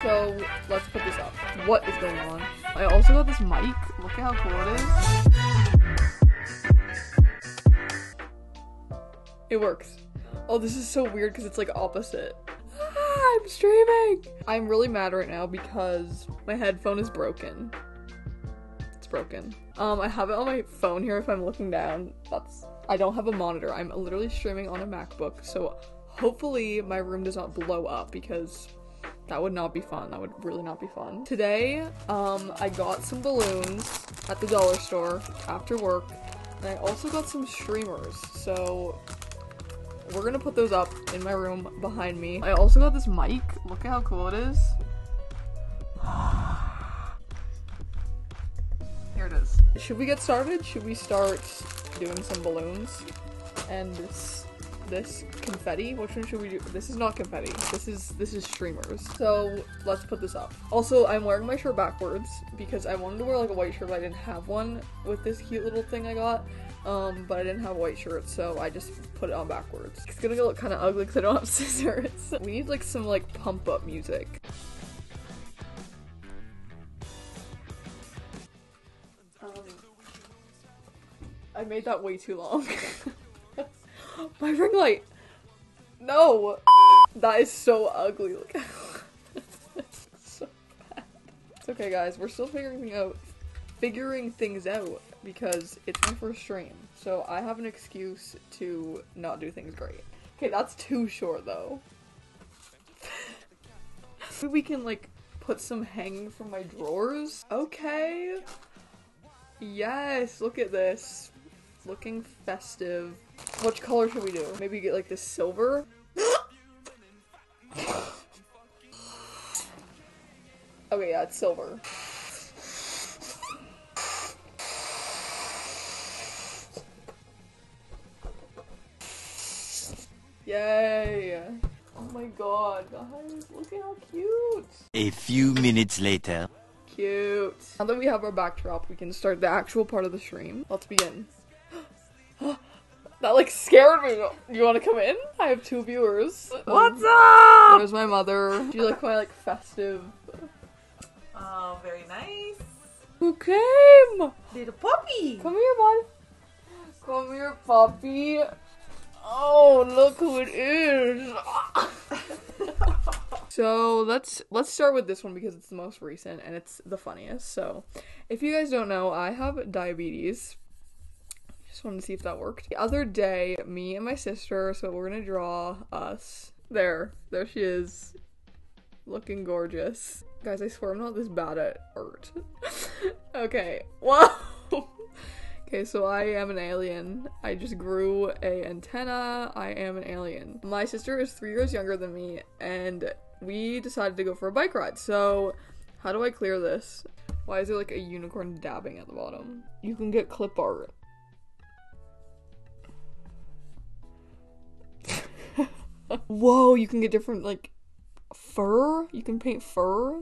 So let's put this up. What is going on? I also got this mic. Look at how cool it is. It works. Oh, this is so weird because it's like opposite. Ah, I'm streaming. I'm really mad right now because my headphone is broken. It's broken. Um, I have it on my phone here if I'm looking down. That's I don't have a monitor. I'm literally streaming on a MacBook, so hopefully my room does not blow up because that would not be fun. That would really not be fun. Today, um, I got some balloons at the dollar store after work, and I also got some streamers. So we're gonna put those up in my room behind me. I also got this mic. Look at how cool it is. Here it is. Should we get started? Should we start doing some balloons? And this this confetti. Which one should we do? This is not confetti. This is this is streamers. So let's put this up. Also, I'm wearing my shirt backwards because I wanted to wear like a white shirt, but I didn't have one with this cute little thing I got. Um, but I didn't have a white shirt, so I just put it on backwards. It's gonna look kind of ugly because I don't have scissors. we need like some like pump up music. Um, I made that way too long. My ring light! No! That is so ugly. Look so bad. It's okay guys, we're still figuring things out figuring things out because it's my first stream. So I have an excuse to not do things great. Okay, that's too short though. Maybe we can like put some hanging from my drawers. Okay. Yes, look at this. Looking festive. Which color should we do? Maybe get like this silver? okay, yeah, it's silver. Yay! Oh my god, guys, look at how cute! A few minutes later. Cute. Now that we have our backdrop, we can start the actual part of the stream. Let's begin. That like scared me. You want to come in? I have two viewers. What's um, up? There's my mother. Do you like my like festive? Oh, very nice. Who came? Little puppy. Come here, bud. Come here, puppy. Oh, look who it is. so let's let's start with this one because it's the most recent and it's the funniest. So, if you guys don't know, I have diabetes. Just wanted to see if that worked. The other day, me and my sister, so we're gonna draw us. There, there she is, looking gorgeous. Guys, I swear I'm not this bad at art. okay, whoa. Okay, so I am an alien. I just grew a antenna. I am an alien. My sister is three years younger than me, and we decided to go for a bike ride. So, how do I clear this? Why is there like a unicorn dabbing at the bottom? You can get clip art. Whoa, you can get different like fur. You can paint fur.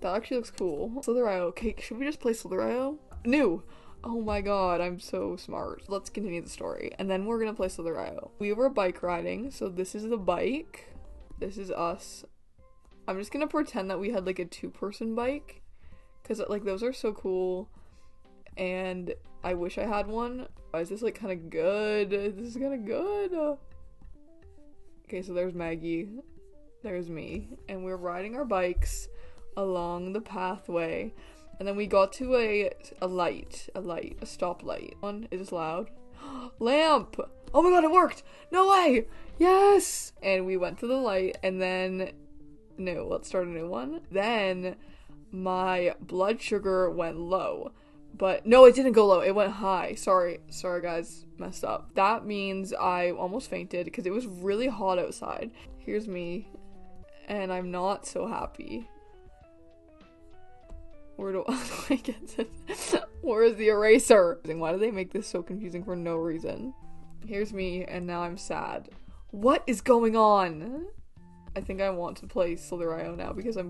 That actually looks cool. Slither.io. Okay, should we just play Slither.io? New! Oh my god, I'm so smart. Let's continue the story. And then we're gonna play Slither.io. We were bike riding, so this is the bike. This is us. I'm just gonna pretend that we had like a two person bike. Cause like those are so cool. And I wish I had one. Is this like kind of good? This is kind of good. Okay, so there's Maggie. There's me. And we're riding our bikes along the pathway. And then we got to a a light, a light, a stoplight. One is this loud? Lamp! Oh my god, it worked! No way! Yes! And we went to the light and then no, let's start a new one. Then my blood sugar went low. But no, it didn't go low. It went high. Sorry. Sorry guys, messed up. That means I almost fainted because it was really hot outside. Here's me and I'm not so happy. Where do, I get this? Where is the eraser? Why do they make this so confusing for no reason? Here's me, and now I'm sad. What is going on? I think I want to play Slither.io now because I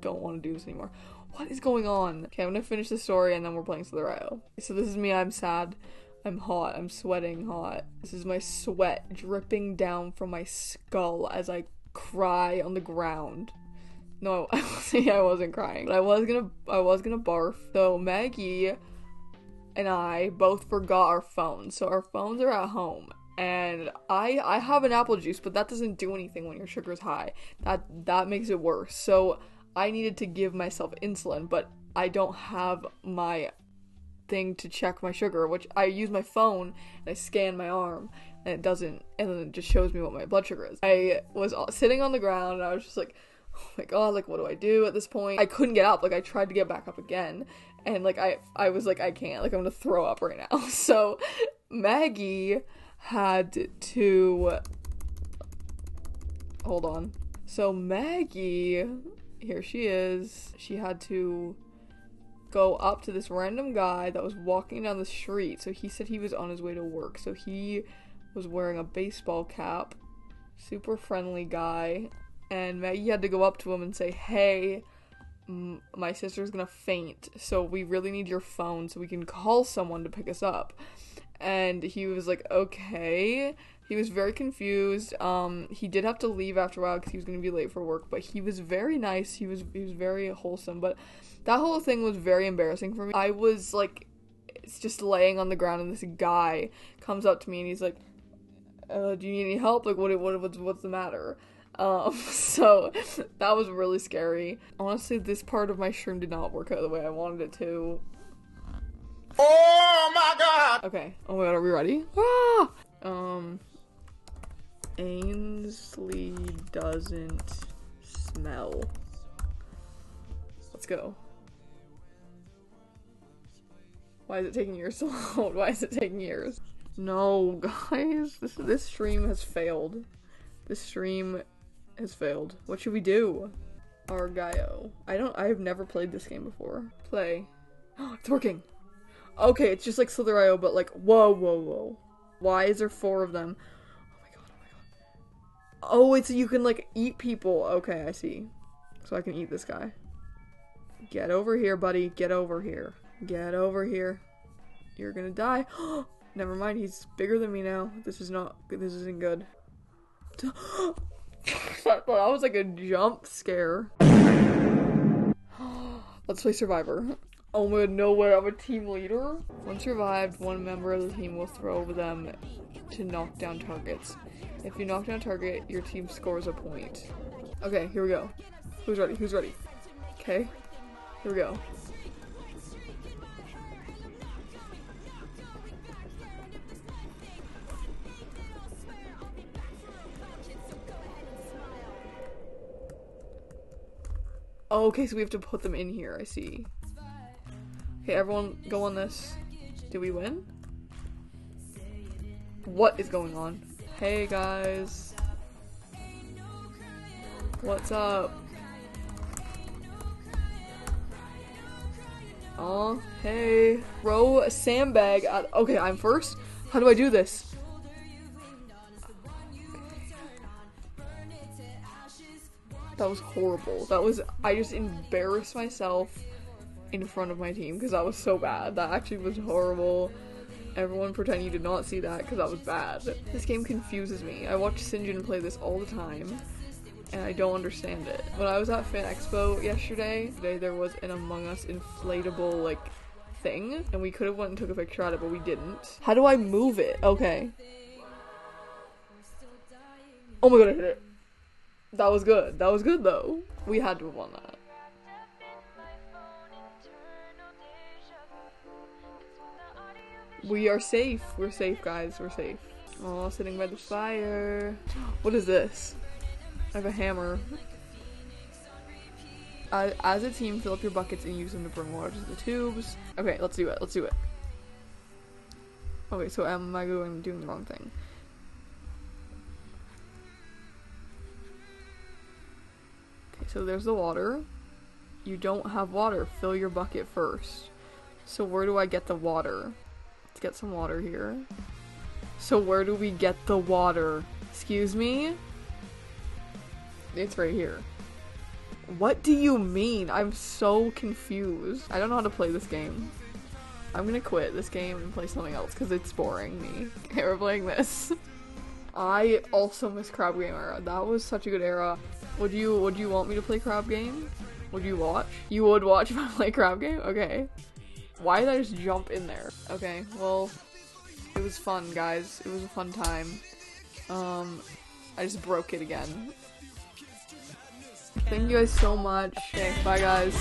don't want to do this anymore. What is going on? Okay, I'm gonna finish the story and then we're playing Slither.io. So this is me, I'm sad. I'm hot. I'm sweating hot. This is my sweat dripping down from my skull as I cry on the ground. No, I wasn't, I wasn't crying. But I was gonna I was gonna barf. So Maggie and I both forgot our phones. So our phones are at home. And I I have an apple juice, but that doesn't do anything when your sugar's high. That that makes it worse. So I needed to give myself insulin, but I don't have my thing to check my sugar, which I use my phone and I scan my arm and it doesn't, and then it just shows me what my blood sugar is. I was sitting on the ground and I was just like, oh my god, like what do I do at this point? I couldn't get up. Like I tried to get back up again, and like I I was like I can't. Like I'm gonna throw up right now. So Maggie had to hold on. So Maggie, here she is. She had to go up to this random guy that was walking down the street. So he said he was on his way to work. So he was wearing a baseball cap, super friendly guy, and Maggie had to go up to him and say, "Hey, my sister's gonna faint, so we really need your phone so we can call someone to pick us up." And he was like, "Okay." He was very confused. Um, he did have to leave after a while because he was going to be late for work, but he was very nice. He was he was very wholesome. But that whole thing was very embarrassing for me. I was like, it's just laying on the ground, and this guy comes up to me and he's like, uh, "Do you need any help? Like, what what what's what's the matter?" Um, so that was really scary. Honestly, this part of my stream did not work out the way I wanted it to. Oh my god! Okay. Oh my god, are we ready? Ah! Um. Ainsley doesn't smell. Let's go. Why is it taking years to load? Why is it taking years? No, guys, this this stream has failed. This stream has failed. What should we do? Agar.io. I don't. I've never played this game before. Play. Oh, it's working. Okay, it's just like Slither.io, but like, whoa, whoa, whoa. Why is there four of them? Oh, it's you can like eat people. Okay, I see. So I can eat this guy. Get over here, buddy. Get over here. Get over here. You're gonna die. Never mind, he's bigger than me now. This is not this isn't good. that was like a jump scare. Let's play Survivor. Oh my god, no way, I'm a team leader? Once revived, one member of the team will throw over them to knock down targets. If you knock down a target, your team scores a point. Okay, here we go. Who's ready? Who's ready? Okay, here we go. Oh, okay, so we have to put them in here, I see. Okay, everyone go on this. Did we win? What is going on? Hey guys. What's up? Oh, hey. Throw a sandbag at- Okay, I'm first? How do I do this? That was horrible. That was- I just embarrassed myself in front of my team because that was so bad. That actually was horrible. Everyone pretend you did not see that because that was bad. This game confuses me. I watch Sinjin play this all the time and I don't understand it. When I was at Fan Expo yesterday, today there was an Among Us inflatable like thing and we could have went and took a picture at it but we didn't. How do I move it? Okay. Oh my god, I hit it. That was good. That was good though. We had to have won that. We are safe. We're safe, guys. We're safe. Oh, sitting by the fire. What is this? I have a hammer. Uh, as a team, fill up your buckets and use them to bring water to the tubes. Okay, let's do it. Let's do it. Okay, so am I going doing the wrong thing? Okay, so there's the water. You don't have water. Fill your bucket first. So where do I get the water? Let's get some water here. So where do we get the water? Excuse me? It's right here. What do you mean? I'm so confused. I don't know how to play this game. I'm gonna quit this game and play something else because it's boring me. Okay, we're playing this. I also miss Crab Game era. That was such a good era. Would you would you want me to play Crab Game? Would you watch? You would watch if I play Crab Game? Okay. Why did I just jump in there? Okay, well, it was fun, guys. It was a fun time. Um, I just broke it again. Thank you guys so much. Okay, bye guys.